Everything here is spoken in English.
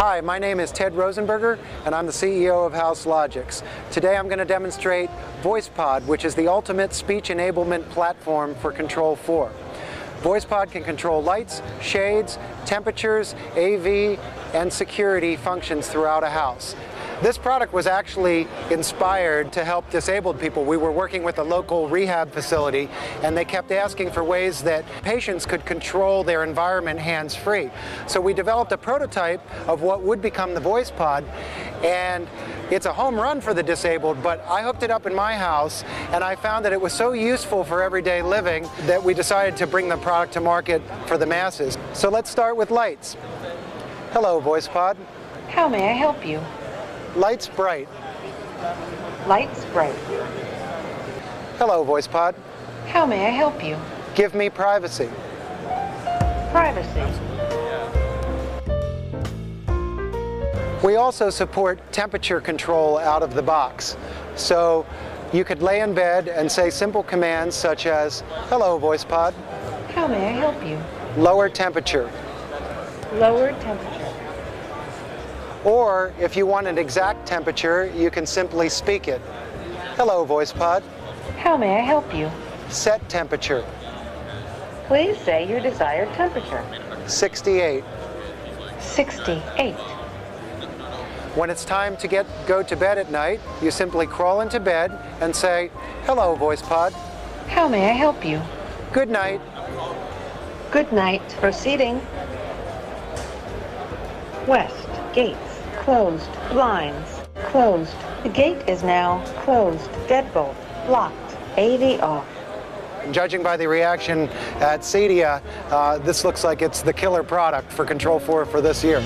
Hi, my name is Ted Rosenberger, and I'm the CEO of House Logix. Today I'm going to demonstrate VoicePod, which is the ultimate speech enablement platform for Control 4. VoicePod can control lights, shades, temperatures, AV, and security functions throughout a house. This product was actually inspired to help disabled people. We were working with a local rehab facility and they kept asking for ways that patients could control their environment hands-free. So we developed a prototype of what would become the voice pod and it's a home run for the disabled, but I hooked it up in my house and I found that it was so useful for everyday living that we decided to bring the product to market for the masses. So let's start with lights. Hello, VoicePod. How may I help you? Lights bright. Lights bright. Hello, VoicePod. How may I help you? Give me privacy. Privacy. We also support temperature control out of the box. So you could lay in bed and say simple commands such as, hello, VoicePod. How may I help you? Lower temperature. Lower temperature. Or if you want an exact temperature, you can simply speak it. Hello, VoicePod. How may I help you? Set temperature, Please say your desired temperature. 68. 68. When it's time to get go to bed at night, you simply crawl into bed and say, hello, VoicePod. How may I help you? Good night. Good night. Proceeding. West. Gates. Closed. Blinds. Closed. The gate is now closed. Deadbolt. Locked. AV off. Judging by the reaction at CEDIA, uh, this looks like it's the killer product for Control 4 for this year.